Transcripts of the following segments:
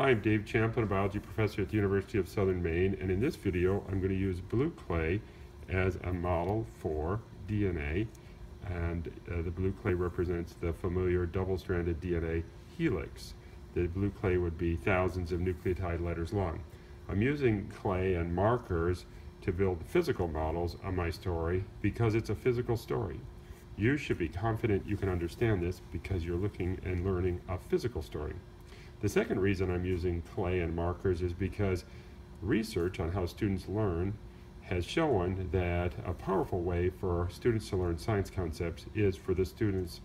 Hi, I'm Dave Champlin, a biology professor at the University of Southern Maine, and in this video I'm going to use blue clay as a model for DNA, and uh, the blue clay represents the familiar double-stranded DNA helix. The blue clay would be thousands of nucleotide letters long. I'm using clay and markers to build physical models of my story because it's a physical story. You should be confident you can understand this because you're looking and learning a physical story. The second reason I'm using clay and markers is because research on how students learn has shown that a powerful way for students to learn science concepts is for the students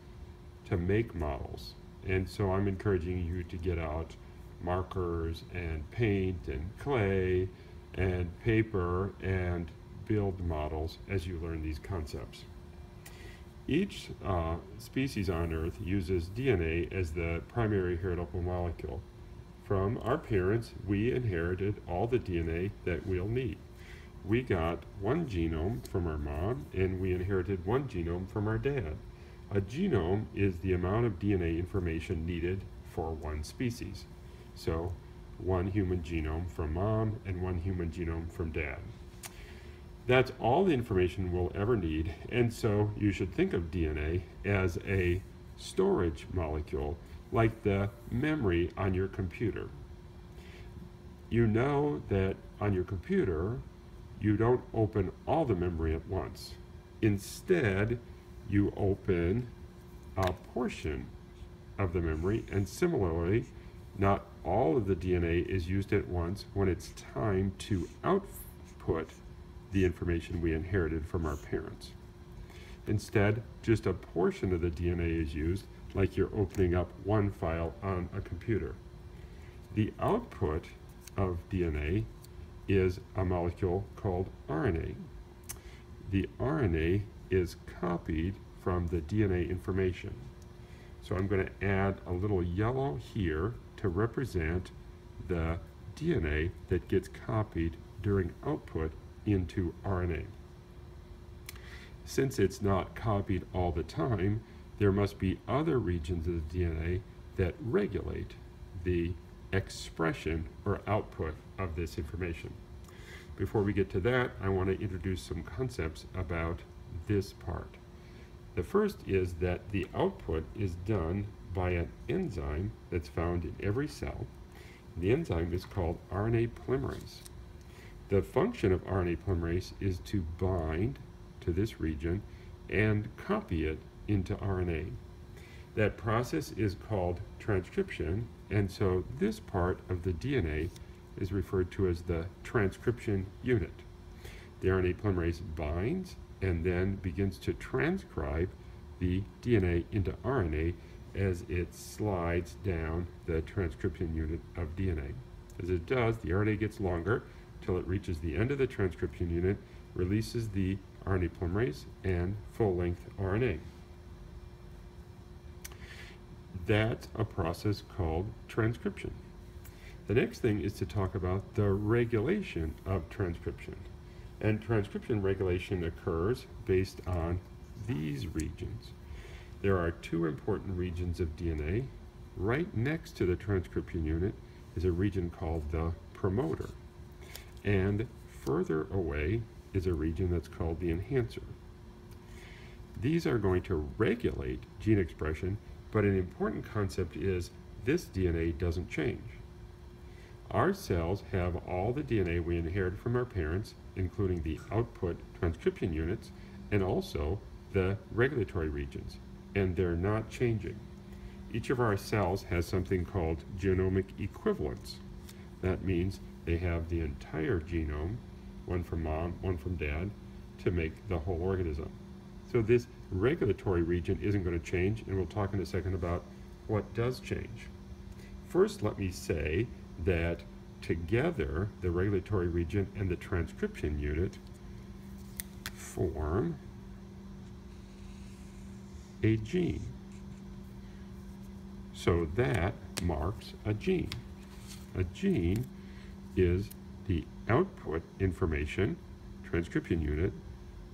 to make models. And so I'm encouraging you to get out markers and paint and clay and paper and build models as you learn these concepts. Each uh, species on Earth uses DNA as the primary heritable molecule. From our parents, we inherited all the DNA that we'll need. We got one genome from our mom, and we inherited one genome from our dad. A genome is the amount of DNA information needed for one species. So, one human genome from mom and one human genome from dad. That's all the information we'll ever need, and so you should think of DNA as a storage molecule, like the memory on your computer. You know that on your computer, you don't open all the memory at once. Instead, you open a portion of the memory, and similarly, not all of the DNA is used at once when it's time to output the information we inherited from our parents. Instead, just a portion of the DNA is used, like you're opening up one file on a computer. The output of DNA is a molecule called RNA. The RNA is copied from the DNA information. So I'm going to add a little yellow here to represent the DNA that gets copied during output into RNA. Since it's not copied all the time, there must be other regions of the DNA that regulate the expression or output of this information. Before we get to that, I want to introduce some concepts about this part. The first is that the output is done by an enzyme that's found in every cell. The enzyme is called RNA polymerase. The function of RNA polymerase is to bind to this region and copy it into RNA. That process is called transcription, and so this part of the DNA is referred to as the transcription unit. The RNA polymerase binds and then begins to transcribe the DNA into RNA as it slides down the transcription unit of DNA. As it does, the RNA gets longer, till it reaches the end of the transcription unit, releases the RNA polymerase and full-length RNA. That's a process called transcription. The next thing is to talk about the regulation of transcription. And transcription regulation occurs based on these regions. There are two important regions of DNA. Right next to the transcription unit is a region called the promoter. And further away is a region that's called the enhancer. These are going to regulate gene expression, but an important concept is this DNA doesn't change. Our cells have all the DNA we inherited from our parents, including the output transcription units and also the regulatory regions, and they're not changing. Each of our cells has something called genomic equivalence. That means they have the entire genome, one from mom, one from dad, to make the whole organism. So this regulatory region isn't going to change, and we'll talk in a second about what does change. First, let me say that together, the regulatory region and the transcription unit form a gene. So that marks a gene. A gene is the output information, transcription unit,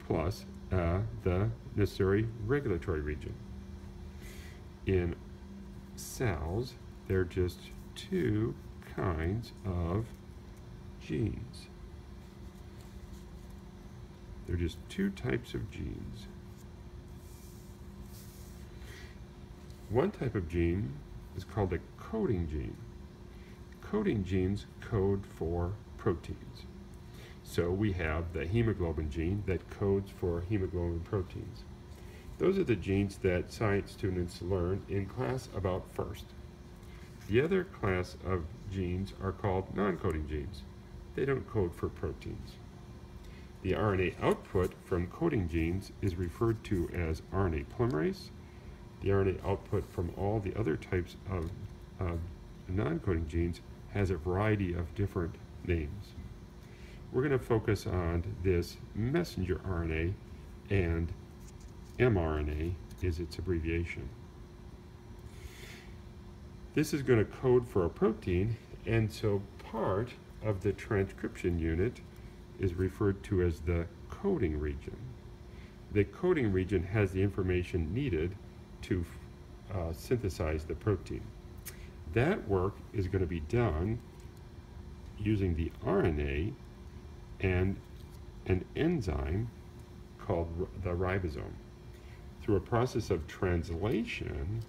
plus uh, the necessary regulatory region. In cells, there are just two kinds of genes. There are just two types of genes. One type of gene is called a coding gene. Coding genes code for proteins. So we have the hemoglobin gene that codes for hemoglobin proteins. Those are the genes that science students learn in class about first. The other class of genes are called non-coding genes. They don't code for proteins. The RNA output from coding genes is referred to as RNA polymerase. The RNA output from all the other types of uh, non-coding genes has a variety of different names. We're going to focus on this messenger RNA and mRNA is its abbreviation. This is going to code for a protein and so part of the transcription unit is referred to as the coding region. The coding region has the information needed to uh, synthesize the protein. That work is going to be done using the RNA and an enzyme called the ribosome. Through a process of translation,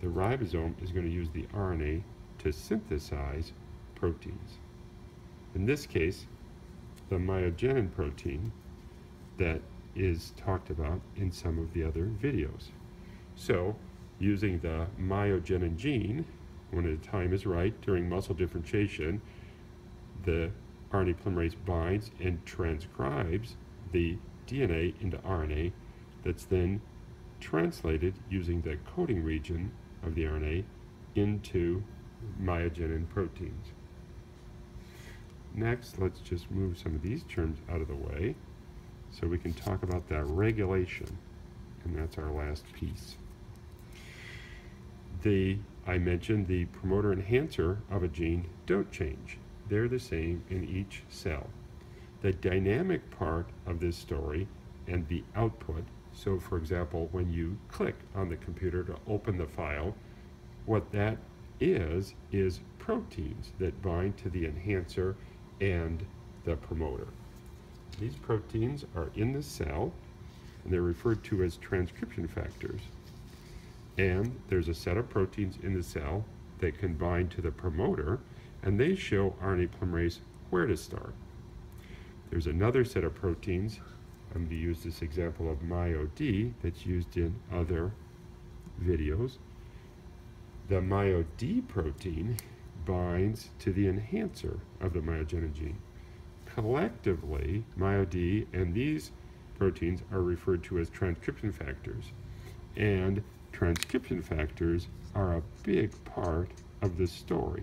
the ribosome is going to use the RNA to synthesize proteins. In this case, the myogenin protein that is talked about in some of the other videos. So, using the myogenin gene, when the time is right during muscle differentiation, the RNA polymerase binds and transcribes the DNA into RNA that's then translated using the coding region of the RNA into myogenin proteins. Next, let's just move some of these terms out of the way so we can talk about that regulation, and that's our last piece. The, I mentioned the promoter enhancer of a gene don't change. They're the same in each cell. The dynamic part of this story and the output, so for example, when you click on the computer to open the file, what that is, is proteins that bind to the enhancer and the promoter. These proteins are in the cell, and they're referred to as transcription factors. And there's a set of proteins in the cell that can bind to the promoter, and they show RNA polymerase where to start. There's another set of proteins, I'm going to use this example of MyoD that's used in other videos. The MyoD protein binds to the enhancer of the myogenin gene. Collectively, MyoD and these proteins are referred to as transcription factors. And transcription factors are a big part of the story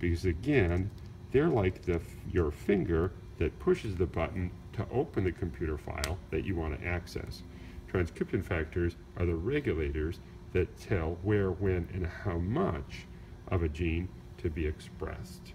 because again, they're like the, your finger that pushes the button to open the computer file that you want to access. Transcription factors are the regulators that tell where, when, and how much of a gene to be expressed.